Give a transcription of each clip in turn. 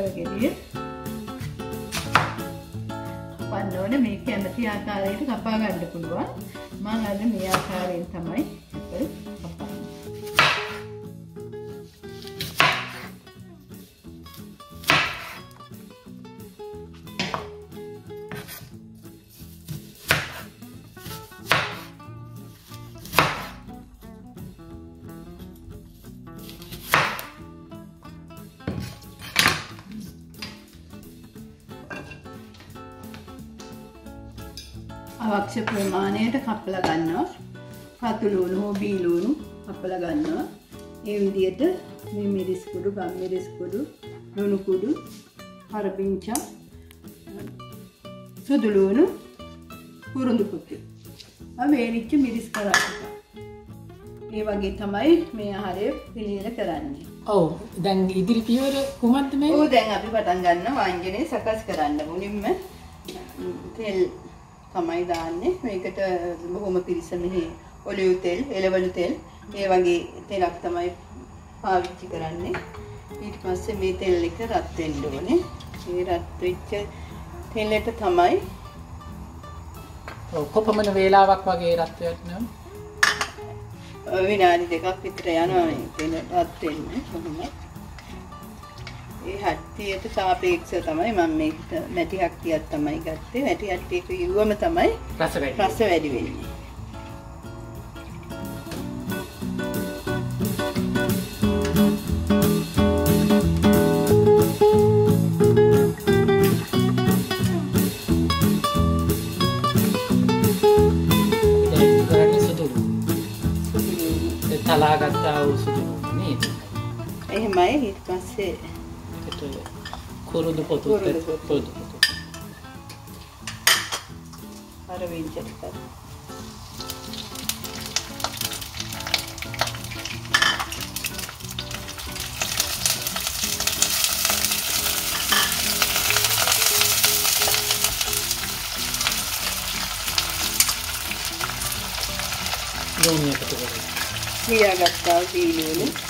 කප්පල ගෙඩිය කපන්න ඕනේ. මේ කැමති ආකාරයට කපා ගන්න පුළුවන්. මම අද මේ ආකාරයෙන් තමයි ඇපල් කපන්නේ. අවශ්‍ය ප්‍රමාණයට කපලා ගන්නවා. පතුලුණු හෝ බීලුණු කපලා ගන්නවා. ඒ විදිහට මේ මිරිස් කුඩු, ගම් මිරිස් කුඩු, ලුණු කුඩු, හරබින්චා, සුදු ලුණු, කුරුඳු කුටි. අවේවිච්ච මිරිස් කරා ටික. ඒ වගේ තමයි මේ ආහාරය පිළියෙල කරන්නේ. ඔව් දැන් ඉදිරි පියවර කුමක්ද මේ? ඔව් දැන් අපි පටන් ගන්න වාංජනේ සකස් කරන්න මුලින්ම තෙල් තමයි දාන්නේ. මේකට බොහොම පිරිස මෙහි ඔලිව් තෙල් එළවලු තෙල් ඒ වගේ තෙලක් තමයි පාවිච්චි කරන්නේ. ඊට පස්සේ මේ තෙල් එක රත් වෙන්න ඕනේ. මේ රත් වෙච්ච තෙලට තමයි කොපමණ වේලාවක් වගේ රත් වෙනවා? විනාඩි දෙකක් විතර යනවා මේ තෙල රත් වෙන්න කොහොම ඒ හට්ටියට සාපේක්ෂව තමයි මම මේකට මැටි හට්ටියක් තමයි ගත්තේ මැටි හට්ටියක යුවම තමයි රස වැඩි. රස වැඩි වෙන්නේ දැන් කරන්නේ සුදු. ඒ තලා ගත්තා වූ සුදු නේද? එහෙමයි ඊට පස්සේ ඒකට කුරුදු පොතු කුරුදු පොතු. පොතු පොතු. අර වෙච්ච ටිකක් ලුණු එකතු කරලා. ලියාගත්තා දීලුණු රතුළුණුත් ගන්න පුළුවන් මේ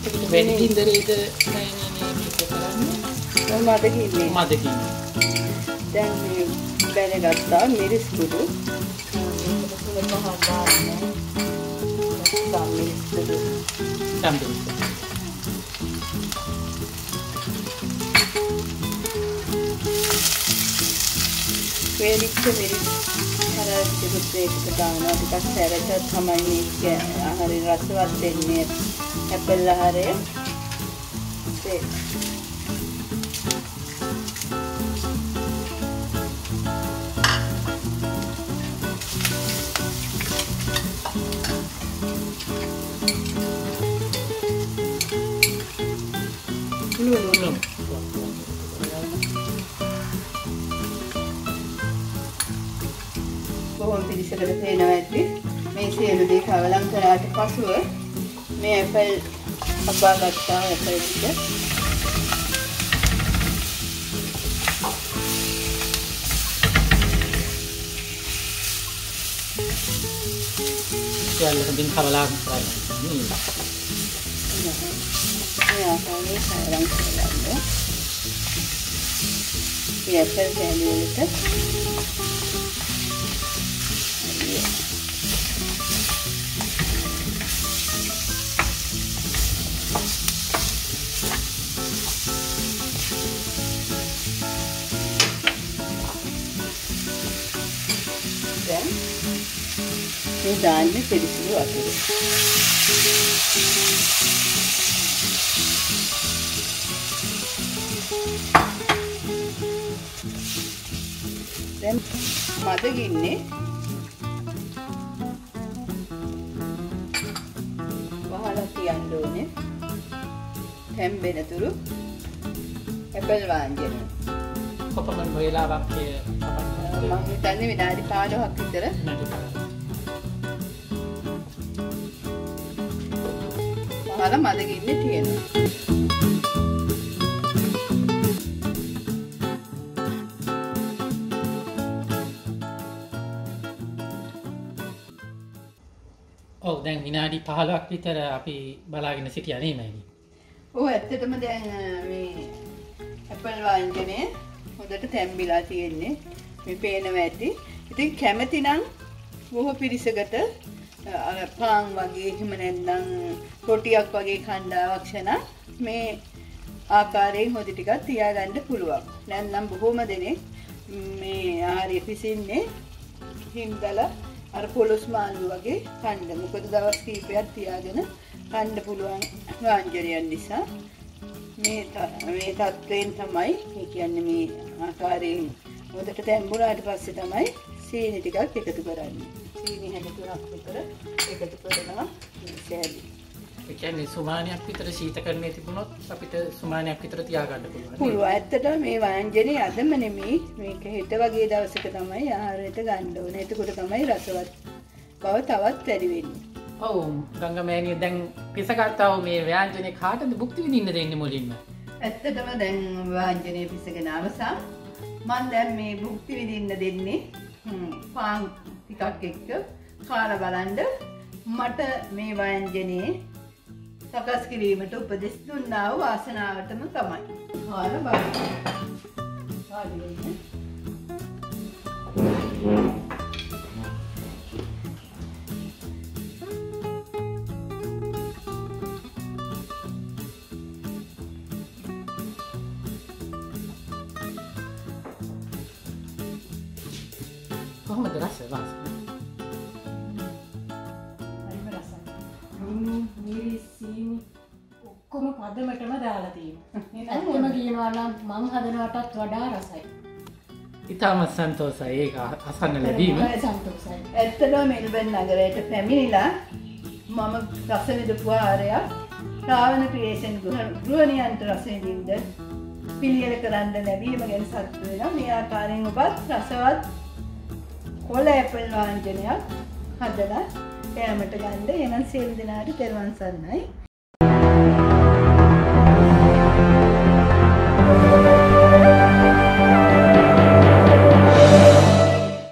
වැඩි ගින්දරේද නෑ නේ මේක කරන්නේ මම කිව්වේ මදකින් දැන් මේ බැලගත්තා මිරිස් කුඩු මේකට තුන පහ දාන්න මිරිස්. කුඩු සම්පූර්ණ වේලිච්ච මිරිස් හරක් දෙකක් දානවා. ටිකක් සැරට තමයි මේක. ආහාරය රසවත් වෙන්නේ ඇපල් ආහාරය ඒ ලුණු ලුණු. බොහොම පිළිසකට පේනවා ඇති මේ සියලු දේ කවලම් කරාට පසුව මේ ඇපල් කපා ගත්තා ඇපල් ටික සියල්ල හොඳින් කවලා කරන්න. මේ ආකාරයෙන් කවලම් කරගන්න මේ ඇපල් කෑලි වලට දැන් මේ දාන්නේ පිළිසිදු වතුර. දැන් මද ගින්නේ වහලා තියන්න ඕනේ. තැම්බෙනතුරු ඇපල් වාංජනය කොපමණ වේලාවක් මම හිතන්නේ විනාඩි 15ක් විතර නැති කරන්න. පහළ මදගින්නේ තියෙනවා. ඔව් දැන් විනාඩි 15ක් විතර අපි බලාගෙන සිටියා නේ මෑණි. ඔව් ඇත්තටම දැන් මේ ඇපල් වාංජනය හොඳට තැම්බිලා තියෙන්නේ. මේ පේනවා ඇති ඉතින් කැමති නම් බොහෝ පිරිසකට අර පාන් වගේ එහෙම නැත්නම් රොටියක් වගේ කණ්ඩාවක් ශන මේ ආකාරයෙන් හොදි ටිකක් තියාගන්න පුළුවන්. නැත්නම් බොහෝම දෙනෙක් මේ ආහාරය පිසින්නේ හින්දලා අර පොලොස් මාළු වගේ කණ්ඩ. මොකද දවස් කීපයක් තියාගෙන කණ්ඩ පුළුවන් වාංජනයන් නිසා. මේ ත- මේ තත්ත්වයෙන් තමයි ඒ කියන්නේ මේ ආකාරයෙන් හොඳට තැම්බුණාට පස්සේ තමයි සීනි ටිකක් එකතු කරන්නේ. සීනි හැඩ තුනක් විතර එකතු කරනවා මේ සෑලි. ඒ කියන්නේ සුමානයක් විතර ශීතකරණයේ තිබුණොත් අපිට සුමානයක් විතර තියාගන්න පුළුවන්. පුළුවන්. ඇත්තටම මේ වාංජනේ අදම නෙමෙයි මේක හෙට වගේ දවසක තමයි ආහාරයට ගන්න ඕනේ. එතකොට තමයි රසවත් බව තවත් වැඩි වෙන්නේ. ඔව් ගංගමෑණිය දැන් පිසගත්තා වූ මේ ව්‍යංජනේ කාටද භුක්ති විඳින්න දෙන්නේ මුලින්ම? ඇත්තටම දැන් වාංජනය පිසගෙන අවසන් මම දැන් මේ භුක්ති විඳින්න දෙන්නේ හ්ම්, පාන් ටිකක් එක්ක කාලා බලන්න මට මේ ව්‍යංජනයේ සකස් කිරීමට උපදෙස් දුන්නා වූ වාසනාවටම තමයි. කාලා බලන්න. කොහොමද රස වාස? හරිම රසයි. මිනි මිරිස් සීනි ඔක්කොම පදමටම දාලා තියෙනවා. නේද? ඇත්තම කියනවා නම් මං හදනවටත් වඩා රසයි. ඉතාමත් සන්තෝසයි ඒක අසන්න ලැබීම. හරි සන්තෝෂයි. ඇත්තටම මෙල්බන් නගරයට පැමිණිලා මම රස විඳපු ආරයක් ශ්‍රාවණ ක්‍රියේෂන් ගෘහණියන්ට රස විඳින්න පිළියෙල කරන්න ලැබීම ගැන සතුටු වෙනවා. මේ ආකාරයෙන් ඔබත් රසවත් කොළ ඇපල් වාංජනයක් හදලා කෑමට ගන්න එනම් සියලු දෙනාට තෙරුවන් සරණයි.